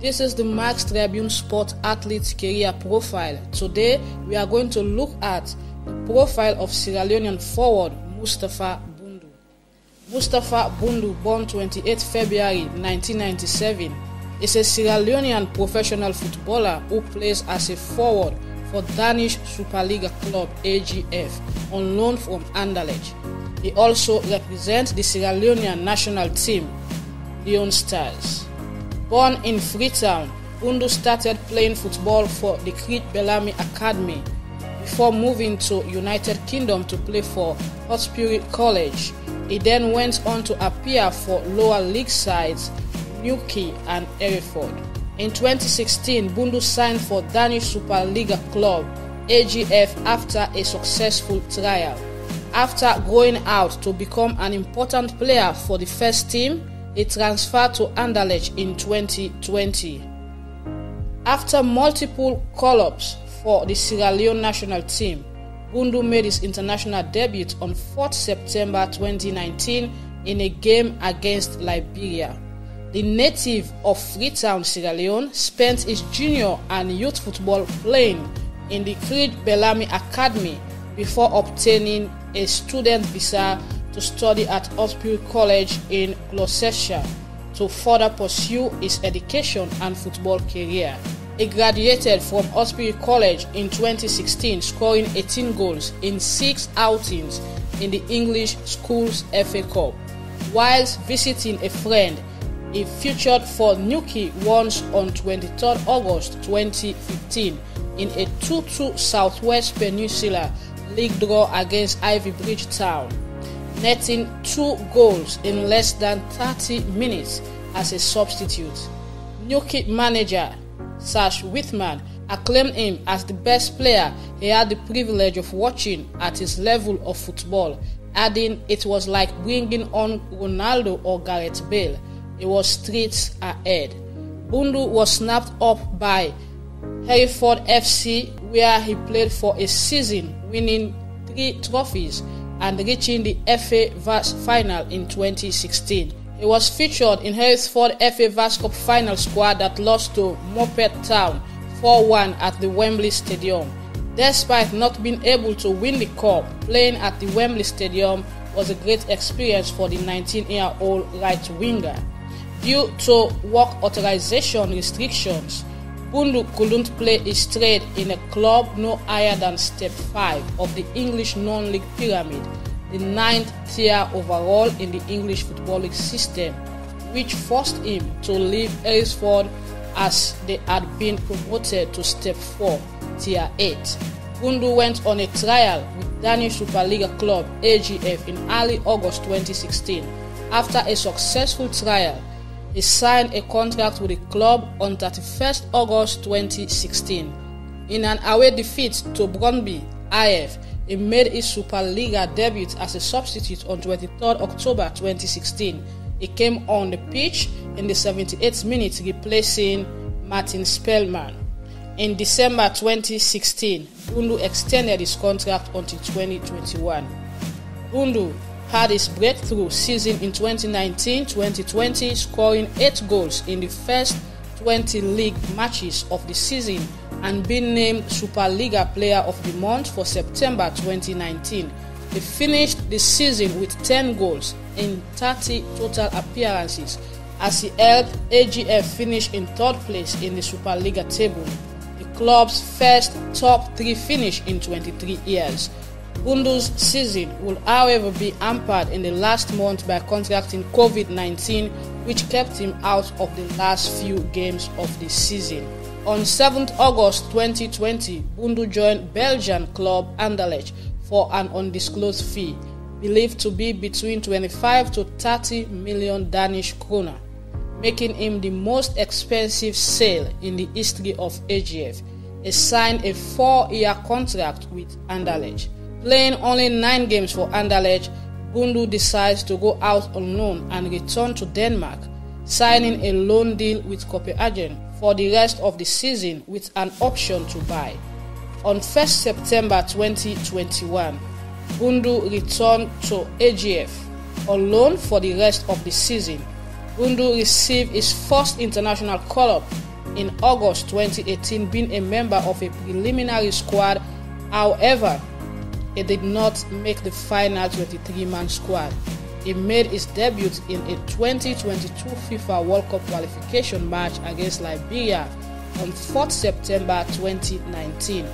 This is the Mags Tribune Sport Athlete Career Profile. Today, we are going to look at the profile of Sierra Leonean forward Mustapha Bundu. Mustapha Bundu, born 28 February 1997, is a Sierra Leonean professional footballer who plays as a forward for Danish Superliga club AGF on loan from Anderlecht. He also represents the Sierra Leonean national team, Leone Stars. Born in Freetown, Bundu started playing football for the Craig Bellamy Academy before moving to United Kingdom to play for Hartpury College. He then went on to appear for lower league sides Newquay and Hereford. In 2016, Bundu signed for Danish Superliga club AGF after a successful trial. After going out to become an important player for the first team, he transferred to Anderlecht in 2020. After multiple call-ups for the Sierra Leone national team, Bundu made his international debut on 4 September 2019 in a game against Liberia. The native of Freetown, Sierra Leone, spent his junior and youth football playing in the Craig Bellamy Academy before obtaining a student visa to study at Hartpury College in Gloucestershire to further pursue his education and football career. He graduated from Hartpury College in 2016, scoring 18 goals in six outings in the English Schools FA Cup. Whilst visiting a friend, he featured for Newquay once on 23 August 2015 in a 2-2 Southwest Peninsula League draw against Ivybridge Town netting two goals in less than 30 minutes as a substitute. Newquay manager Sash Whitman acclaimed him as the best player he had the privilege of watching at his level of football, adding it was like bringing on Ronaldo or Gareth Bale. It was streets ahead. Bundu was snapped up by Hereford FC, where he played for a season, winning three trophies and reaching the FA Vase final in 2016. He was featured in Hereford FA Vase Cup final squad that lost to Morpeth Town 4-1 at the Wembley Stadium. Despite not being able to win the cup, playing at the Wembley Stadium was a great experience for the 19-year-old right winger. Due to work authorization restrictions, Bundu couldn't play his trade in a club no higher than step 5 of the English non-league pyramid, the ninth tier overall in the English Football League system, which forced him to leave Hereford as they had been promoted to step 4, tier 8. Bundu went on a trial with Danish Superliga club AGF in early August 2016. After a successful trial, he signed a contract with the club on 31st August 2016. In an away defeat to Brøndby IF, he made his Superliga debut as a substitute on 23rd October 2016. He came on the pitch in the 78th minute, replacing Martin Spellman. In December 2016, Bundu extended his contract until 2021. Bundu had his breakthrough season in 2019-2020, scoring 8 goals in the first 20 league matches of the season and being named Superliga Player of the Month for September 2019. He finished the season with 10 goals in 30 total appearances as he helped AGF finish in third place in the Superliga table, the club's first top 3 finish in 23 years. Bundu's season will, however, be hampered in the last month by contracting COVID 19, which kept him out of the last few games of the season. On 7th August 2020, Bundu joined Belgian club Anderlecht for an undisclosed fee, believed to be between 25 to 30 million Danish kroner, making him the most expensive sale in the history of AGF. He signed a four year contract with Anderlecht. Playing only nine games for Anderlecht, Bundu decides to go out on loan and return to Denmark, signing a loan deal with Copenhagen for the rest of the season with an option to buy. On 1st September 2021, Bundu returned to AGF on loan for the rest of the season. Bundu received his first international call-up in August 2018 being a member of a preliminary squad. However, he did not make the final 23 man squad. He made his debut in a 2022 FIFA World Cup qualification match against Liberia on 4th September 2019,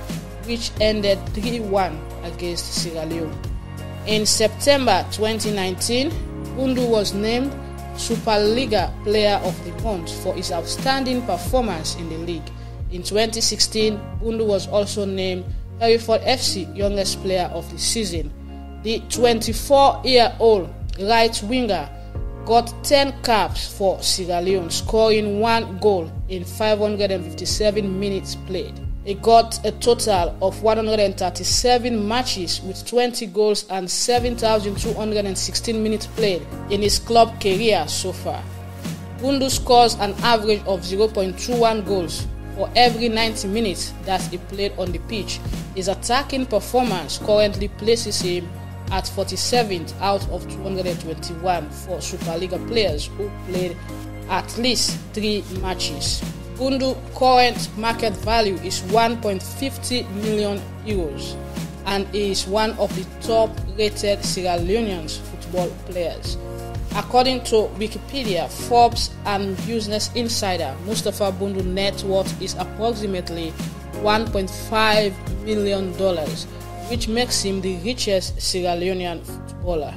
which ended 3 1 against Sierra Leone. In September 2019, Bundu was named Superliga Player of the Month for his outstanding performance in the league. In 2016, Bundu was also named Hereford FC Youngest Player of the Season. The 24 year old right winger got 10 caps for Sierra Leone, scoring one goal in 557 minutes played. He got a total of 137 matches with 20 goals and 7,216 minutes played in his club career so far. Bundu scores an average of 0.21 goals for every 90 minutes that he played on the pitch. His attacking performance currently places him at 47th out of 221 for Superliga players who played at least three matches. Bundu current market value is 1.50 million euros and is one of the top rated Sierra Leonean football players. According to Wikipedia, Forbes and Business Insider, Mustapha Bundu net worth is approximately 1.5 million dollars, which makes him the richest Sierra Leonean footballer.